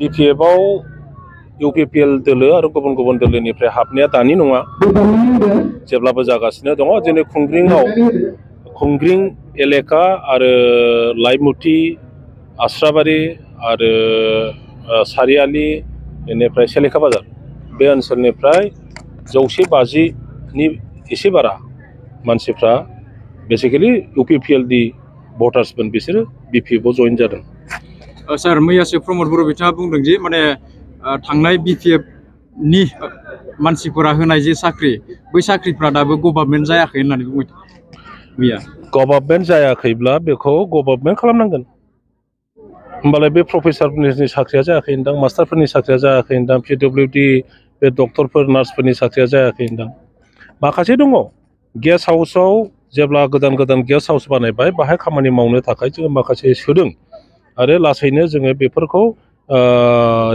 बि पि एफआव इउ P L दोलो आरो गुबुन गुबुन दोलोनिफ्राय हाबनाया दानि नङा। जेब्लाबो जागासिनो दङ दिनै खुंग्रिङाव खुंग्रिं एलेका आरो लाइमुथि आस्राबारि आरो ओ, सारियालि बेनिफ्राय सेलेखा बाज़ार। बे ओनसोलनिफ्राय जौसे बाजिनि एसे बारा मानसिफ्रा बेसिकेलि इउ पि पि एल नि भटार्समोन बिसोरो जइन जादों। सार, मैयासो प्रमद बर' बिथाङा बुंदों जे, माने थांनाय बि पि एफ़ नि मानसिफोरा होनाय जे साख्रि, बै साख्रिफ्रा दाबो गभर्नमेन्ट जायाखै होननानै बुंबाय मैया। गभर्नमेन्ट जायाखैब्ला बेखौ गभर्नमेन्ट खालामनांगोन। होमबालाय बे प्रफेसारफोरनि साख्रिया जायाखै होनदां, मास्टारफोरनि साख्रिया जायाखै होनदां पि डब्लिउ डि बे डक्टरफोर, नार्सफोरनि साख्रिया जायाखै होनदां। माखासे दङ। गेस्ट हाउसआव जेब्ला गोदान गोदान गेस्ट हाउस बानायबाय, बाहाय खामानि मावनो थाखाय जोङो माखासे सोदों। आरो लासैनो जोङो बेफोरखौ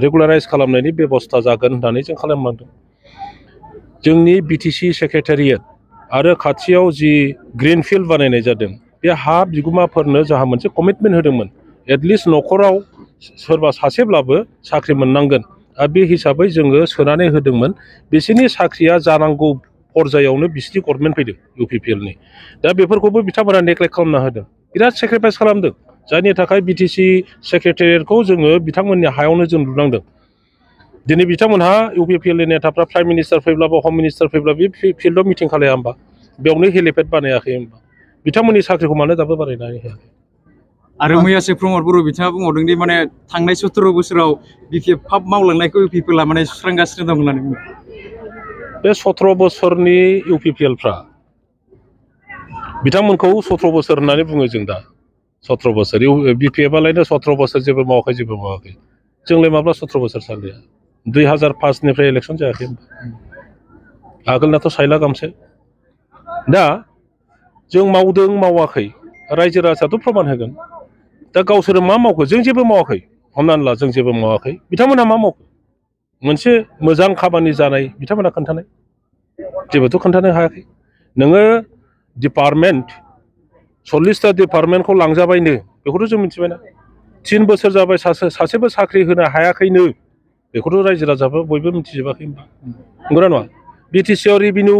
रेगुलाराइज खालामनायनि बेबस्था जागोन होननानै जों खालामलांदों जोंनि बि टि सि सेक्रेटारियेट आरो खाथियाव जि ग्रिन फिल्ड बानायनाय जादों, बे हा बिगोमाफोरनो जोंहा मोनसे कमिटमेन्ट होदोंमोन। एटलिस्ट न'खराव सोरबा सासेब्लाबो साख्रि मोननांगोन। आरो बे हिसाबै जोङो सोनानै होदोंमोन। बिसोरनि साख्रिया जानांगौ पर्जायावनो बिसिनि गभर्नमेन्ट फैदों इउ पि पि एलनि दा बेफोरखौबो बिथांमोना नेग्लेक्ट खालामना होदों। बिराद सेक्रिफाइस खालामदों। जायनि थाखाय बि टि सि सेक्रेटारियेटखौ जोङो बिथांमोननि हायावनो जों लुनांदों दिनै बिथांमोनहा इउ पि पि एलनि नेताफ्रा प्राइम मिनिस्टार फैब्लाबो हम मिनिस्टार फैब्ला बे फिल्डआव मिटिं खालाया होमबा बेयावनो हेलिपेड बानायाखै होमबा बिथांमोननि साख्रिखौ मानो दाबो बानायनानै होयाखै आरो मैयासो प्रमद बर' बिथाङा बुंबावदों दि माने थांनाय सत्र' बोसोराव बि पि एफ फाब मावलांनायखौ इउ पि पि एलआ माने सुस्रांगासिनो दं होननानै बुङो बे सथ्र बोसोरनि इउ पि पि एलफ्रा बिथांमोनखौ सथ्र बोसोर होननानै बुङो जों दा सथ्र बोसोर। इउ बि पि एफआलायनो सथ्र बोसोर जेबो मावाखै जेबो मावाखै। जोंलाय माब्ला सथ्र बोसोर सालिया दुइ हाजार पासनिफ्राय इलेक्सन जायाखै होनबा? आगोलनाथ' सायला गामसे दा जों मावदों, मावाखै। रायजो राजायाथ' प्रमान होगोन। दा गावसोरो मा मावखो? जों जेबो मावाखै। हमनानै ला, जों जेबो मावाखै। बिथांमोनहा मा मावखो? मोनसे मोजां खामानि जानाय बिथांमोना खोन्थानाय? जेबोथ' खोन्थानो हायाखै। नोङो डिपार्टमेन्ट सल्लिसथा डिपार्टमेन्टखौ लांजाबायनो बेखौथ' जों मिथिबायना थिन बोसोर जाबाय सासे सासेबो साख्रि होनो हायाखैनो बेखौथ' रायजो राजाफ्रा बयबो मिथिजोबाखै होनबा नंगौना नङा बि टि सिआव रेभिनिउ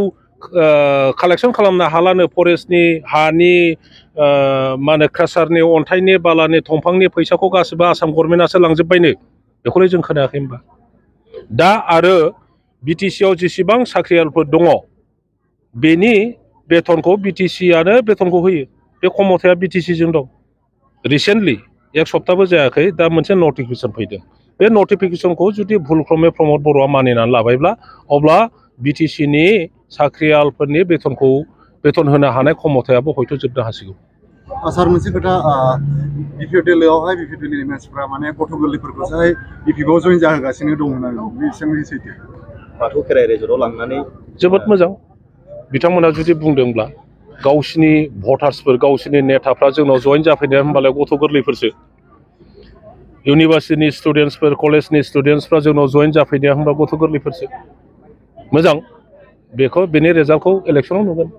कालेकसन खालामनो हालानो फरेस्टनि हानि ओ, मा होनो क्रासारनि अन्थाइनि बालानि दंफांनि फैसाखौ गासिबो आसाम गभर्नमेन्टआसो लांजोब्बायनो बेखौलाय जों खोनायाखै होनबा दा आरो बि टि सिआव जेसेबां साख्रियालफोर दङ बेनि बेथनखौ बि टि सिआनो बेथनखौ होयो बे खमथाया बि टि सिजों दं रिसेन्टलि एक सप्ताहबो जायाखै दा मोनसे नटिफिकेसन फैदों बे नटिफिकेसनखौ जुदि भुलक्रमे प्रमद बर'आ मानिनानै लाबायब्ला अब्ला बि टि सिनि साख्रियालफोरनि बेथनखौ बेथन होनो हानाय खमथायाबो हयथ' जोबनो हासिगौ सार मोनसे खोथा बिपिएफ दोलोआवहाय बिपिएफ दोलोनि मानसिफ्रा माने गथ' गोरलैफोरखौसोहाय बिपिएफआव जइन जाहोगासिनो दं होननानै बेसेबां सैथो बाथौ खेराइ रेजर्टआव लांनानै जोबोद मोजां बिथांमोना जुदि बुंदोंब्ला गावसिनि भटार्सफोर, गावसिनि नेताफ्रा जोंनाव जइन जाफैनाया होनबालाय गथ' गोरलैफोरसो। इउनिभार्सिटिनि स्टुडेन्टसफोर, कलेजनि स्टुडेन्टसफ्रा जोंनाव जइन जाफैनाया होनबा गथ' गोरलैफोरसो। मोजां। बेखौ, बेनि रेजाल्टखौ इलेक्सनाव नुगोन।